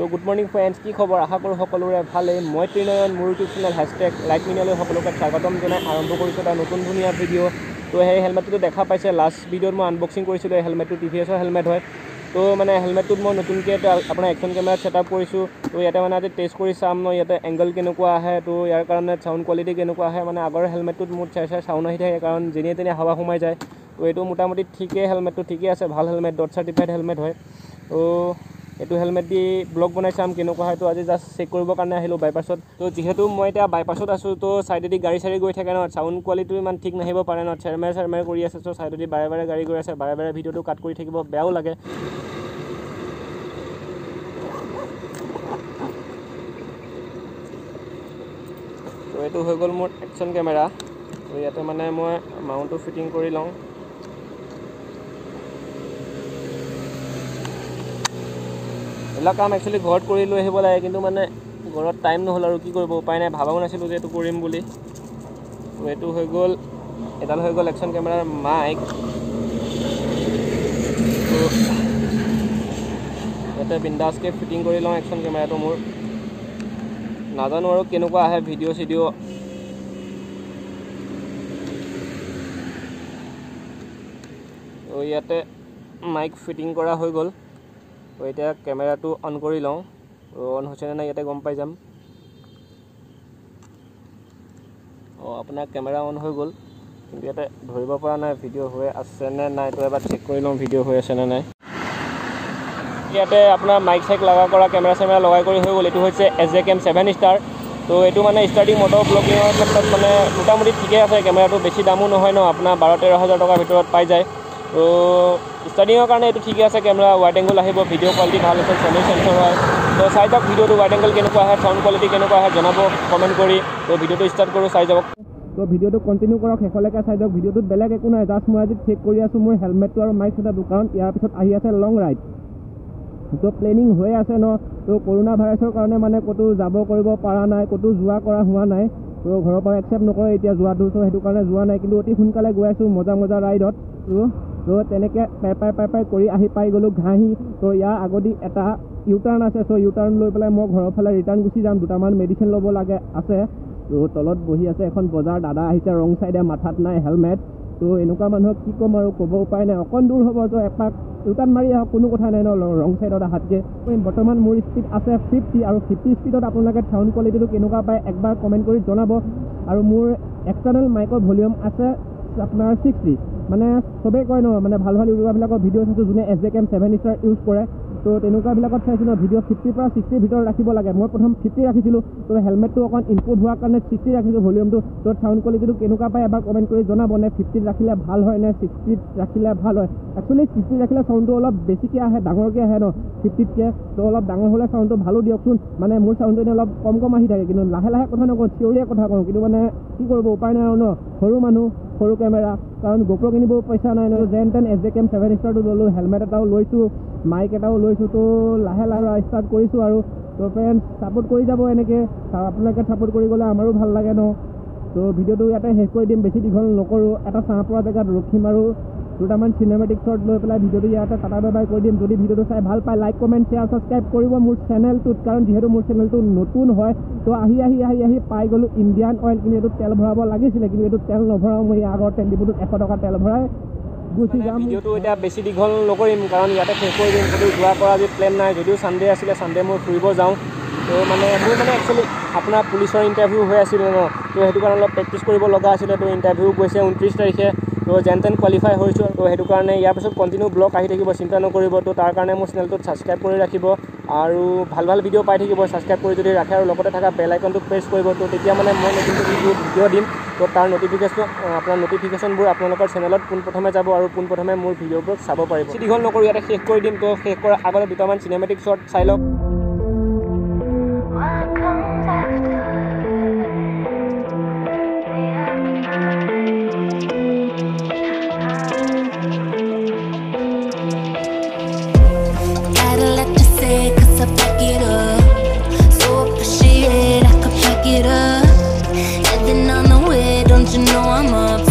ত' good morning friends কি খবৰ? আশা কৰোঁ সকলোৰে ভালেই। মই ত্ৰিনয়ন মোৰ ইউটিউব চেনেল হেছটেগ লাইক মিনিয়ালৈ সকলোকে স্বাগতম জনাই আৰম্ভ কৰিছোঁ এটা নতুন ধুনীয়া ভিডিঅ' ত' সেই হেলমেটটো দেখা পাইছে। লাষ্ট ভিডিঅ'ত মই আনবক্সিং কৰিছিলোঁ। এই হেলমেটটো টি ভি এছৰ হেলমেট হয়। ত' মানে হেলমেটটোত মই নতুনকৈ এটা আপোনাৰ একশ্যন কেমেৰাত ছেটআপ কৰিছোঁ। ত' ইয়াতে মানে আজি টেষ্ট কৰি চাম ন ইয়াতে এংগল কেনেকুৱা আহে। ত' ইয়াৰ কাৰণে চাউণ্ড কোৱালিটি কেনেকুৱা আহে। মানে আগৰ হেলমেটটোত মোৰ চাই চাই চাউণ্ড আহি থাকে কাৰণ যেনিয়ে তেনিয়ে হাৱা সোমাই যায়। ত' এইটো মোটামুটি ঠিকেই হেলমেটটো ঠিকেই আছে। ভাল হেলমেট ডট চাৰ্টিফাইড হেলমেট হয়। ত' এইটো হেলমেট দি ব্লগ বনাই চাম কেনেকুৱা হয় তো আজি জাষ্ট চেক কৰিবৰ কাৰণে আহিলোঁ বাইপাছত তো যিহেতু মই এতিয়া বাইপাছত আছোঁ তো ছাইডেদি গাড়ী চাড়ী গৈ থাকে ন চাউণ্ড কোৱালিটিটো ইমান ঠিক নাহিব পাৰে ন চেৰমেৰ চেৰমেৰ কৰি আছে ত' ছাইডেদি বাৰে বাৰে গাড়ী গৈ আছে বাৰে বাৰে ভিডিঅ'টো কাট কৰি থাকিব বেয়াও লাগে। তো এইটো হৈ গ'ল মোৰ একশ্যন কেমেৰা তো ইয়াতে মানে মই মাউণ্টটো ফিটিং কৰি লওঁ। এইবিলাক কাম একচুৱেলি ঘৰত কৰি লৈ আহিব লাগে কিন্তু মানে ঘৰত টাইম নহ'ল আৰু কি কৰিব উপায় নাই। ভাবাও নাছিলোঁ যে এইটো কৰিম বুলি। এইটো হৈ গ'ল এডাল হৈ গ'ল একশ্যন কেমেৰাৰ মাইক ইয়াতে বিন্দাছকৈ ফিটিং কৰি লওঁ একশ্যন কেমেৰাটো মোৰ। নাজানো আৰু কেনেকুৱা আহে ভিডিঅ' চিডিঅ' ইয়াতে মাইক ফিটিং কৰা হৈ গ'ল। তো এতিয়া কেমেৰাটো অন কৰি লওঁ। অন হৈছেনে নাই ইয়াতে গম পাই যাম। অঁ আপোনাৰ কেমেৰা অন হৈ গ'ল। কিন্তু ইয়াতে ধৰিব পৰা নাই ভিডিঅ' হৈ আছেনে নাই। তো এবাৰ চেক কৰি লওঁ ভিডিঅ' হৈ আছেনে নাই। ইয়াতে আপোনাৰ মাইক চাইক লগা কৰা কেমেৰা চেমেৰা লগাই কৰি হৈ গ'ল। এইটো হৈছে এজ এ কেম ছেভেন ষ্টাৰ তো এইটো মানে ষ্টাৰ্টিং মটৰ ব্লগিঙৰ ক্ষেত্ৰত মানে মোটামুটি ঠিকে আছে। কেমেৰাটো বেছি দামো নহয় ন। আপোনাৰ বাৰ তেৰ হাজাৰ টকাৰ ভিতৰত পাই যায়। তো ষ্টাৰ্টিঙৰ কাৰণে এইটো ঠিকে আছে কেমেৰা ৱাইড এংগল আহিব ভিডিঅ' কোৱালিটি ভাল আছে ছনী চেঞ্চৰ হয়। তো চাই যাওক ভিডিঅ'টো ৱাইড এংগল কেনেকুৱা আহে চাউণ্ড কোৱালিটি কেনেকুৱা আহে জনাব কমেণ্ট কৰি। তো ভিডিঅ'টো ষ্টাৰ্ট কৰোঁ চাই যাওক। তো ভিডিঅ'টো কণ্টিনিউ কৰক শেষলৈকে চাই যাওক। ভিডিঅ'টোত বেলেগ একো নাই জাষ্ট মই আজি চেক কৰি আছোঁ মোৰ হেলমেটটো আৰু মাইক ছেটআপটো কাৰণ ইয়াৰ পিছত আহি আছে লং ৰাইড তো প্লেনিং হৈ আছে ন তো কৰোণা ভাইৰাছৰ কাৰণে মানে ক'তো যাব কৰিব পৰা নাই ক'তো যোৱা কৰা হোৱা নাই। তো ঘৰৰ পৰা একচেপ্ট নকৰে এতিয়া যোৱাটো চ' সেইটো কাৰণে যোৱা নাই কিন্তু অতি সোনকালে গৈ আছোঁ মজা মজা ৰাইডত তো তো তেনেকৈ পাই পাই পাই পাই কৰি আহি পাই গ'লোঁ ঘাঁহি। তো ইয়াৰ আগদি এটা ইউ টাৰ্ণ আছে চ' ইউ টাৰ্ণ লৈ পেলাই মই ঘৰৰ ফালে ৰিটাৰ্ণ গুচি যাম দুটামান মেডিচিন ল'ব লাগে আছে। তো তলত বহি আছে এখন বজাৰ দাদা আহিছে ৰং চাইডে মাথাত নাই হেলমেট তো এনেকুৱা মানুহক কি ক'ম আৰু ক'ব উপায় নাই। অকণ দূৰ হ'ব তো এপাক ৰিটাৰ্ণ মাৰি আহক কোনো কথা নাই ন ৰং চাইডত আহাতকৈ। বৰ্তমান মোৰ স্পীড আছে ফিফটি আৰু ফিফটি স্পীডত আপোনালোকে চাউণ্ড কোৱালিটিটো কেনেকুৱা পায় একবাৰ কমেণ্ট কৰি জনাব। আৰু মোৰ এক্সটাৰ্নেল মাইকৰ ভলিউম আছে আপোনাৰ ছিক্সটি মানে চবেই কয় ন মানে ভাল ভাল ইউটিউবাৰবিলাকৰ ভিডিঅ' চাইছোঁ যোনে S J cam seven star use কৰে। তো তেনেকুৱাবিলাকত চাইছোঁ ন ভিডিঅ' ফিফটিৰ পৰা ছিক্সটিৰ ভিতৰত ৰাখিব লাগে। মই প্ৰথম ফিফটি ৰাখিছিলোঁ তো হেলমেটটো অকণ ইনপুট হোৱাৰ কাৰণে ছিক্সটি ৰাখিছোঁ ভলিউমটো তো চাউণ্ড কোৱালিটিটো কেনেকুৱা পায় এবাৰ কমেণ্ট কৰি জনাব নে ফিফটিত ৰাখিলে ভাল হয় নে ছিক্সটিত ৰাখিলে ভাল হয়। একচুৱেলি ছিক্সটিত ৰাখিলে চাউণ্ডটো অলপ বেছিকৈ আহে ডাঙৰকৈ আহে ন ফিফটিতকৈ তো অলপ ডাঙৰ হ'লে চাউণ্ডটো ভালো দিয়কচোন। মানে মোৰ চাউণ্ডটো এনেই অলপ কম কম আহি থাকে কিন্তু লাহে লাহে কথা নকওঁ চিঞৰিয়ে কথা কওঁ। কিন্তু মানে কি কৰিব উপায় নাই আৰু ন সৰু মানুহ। সৰু কেমেৰা কাৰণ গোপ্ৰ কিনিব পইচা নাই ন যেন তেন এছ জে কেম ছেভেন ষ্টাৰটো ল'লোঁ হেলমেট এটাও লৈছোঁ মাইক এটাও লৈছোঁ তো লাহে লাহে ষ্টাৰ্ট কৰিছোঁ আৰু। তো ফ্ৰেণ্ডছ ছাপোৰ্ট কৰি যাব এনেকৈ। আপোনালোকে ছাপোৰ্ট কৰি গ'লে আমাৰো ভাল লাগে ন? তো ভিডিঅ'টো ইয়াতে শেষ কৰি দিম বেছি দীঘল নকৰোঁ। এটা চাহ পৰা জেগাত ৰখিম আৰু। দুটামান চিনেমেটিক শ্বৰ্ট লৈ পেলাই ভিডিঅ'টো ইয়াতে টাটা বাই বাই কৰি দিম। যদি ভিডিঅ'টো চাই ভাল পায় লাইক কমেণ্ট শ্বেয়াৰ ছাবস্ক্ৰাইব কৰিব মোৰ চেনেলটোত কাৰণ যিহেতু মোৰ চেনেলটো নতুন হয় তো আহি আহি আহি আহি পাই গ'লোঁ ইণ্ডিয়ান অইল কিন্তু এইটো তেল ভৰাব লাগিছিলে কিন্তু এইটো তেল নভৰাওঁ মই আগৰ তেল ডিপুটোত এশ টকা তেল ভৰাই গুচি যাম। ভিডিঅ'টো এতিয়া বেছি দীঘল নকৰিম কাৰণ ইয়াতে শেষ কৰি দিম। যদিও যোৱা কৰা আজি প্লেন নাই যদিও ছানডে আছিলে ছানডে মই ফুৰিব যাওঁ। তো মানে মোৰ মানে একচুৱেলি আপোনাৰ পুলিচৰ ইণ্টাৰভিউ হৈ আছিলে ন? তো সেইটো কাৰণে অলপ প্ৰেক্টিচ কৰিব লগা আছিলে তো ইণ্টাৰভিউ গৈছে ঊনত্ৰিছ তাৰিখে। তো যেন তেন কোৱালিফাই হৈছোঁ তো সেইটো কাৰণে ইয়াৰ পিছত কণ্টিনিউ ব্লগ আহি থাকিব চিন্তা নকৰিব তো তাৰ কাৰণে মোৰ চেনেলটোত ছাবস্ক্ৰাইব কৰি ৰাখিব আৰু ভাল ভাল ভিডিঅ' পাই থাকিব ছাবস্ক্ৰাইব কৰি যদি ৰাখে আৰু লগতে থকা বেল আইকনটো প্ৰেছ কৰিব তো তেতিয়া মানে মই নতুন নতুন ভিডিঅ' দিম। তো তাৰ নটিফিকেশ্যন আপোনাৰ নটিফিকেশ্যনবোৰ আপোনালোকৰ চেনেলত পোনপ্ৰথমে যাব আৰু পোনপ্ৰথমে মোৰ ভিডিঅ'বোৰ চাব পাৰিব। দীঘল নকৰোঁ ইয়াতে শেষ কৰি দিম তো শেষ কৰাৰ আগতে দুটামান চিনেমেটিক শ্বৰ্ট চাই লওক come up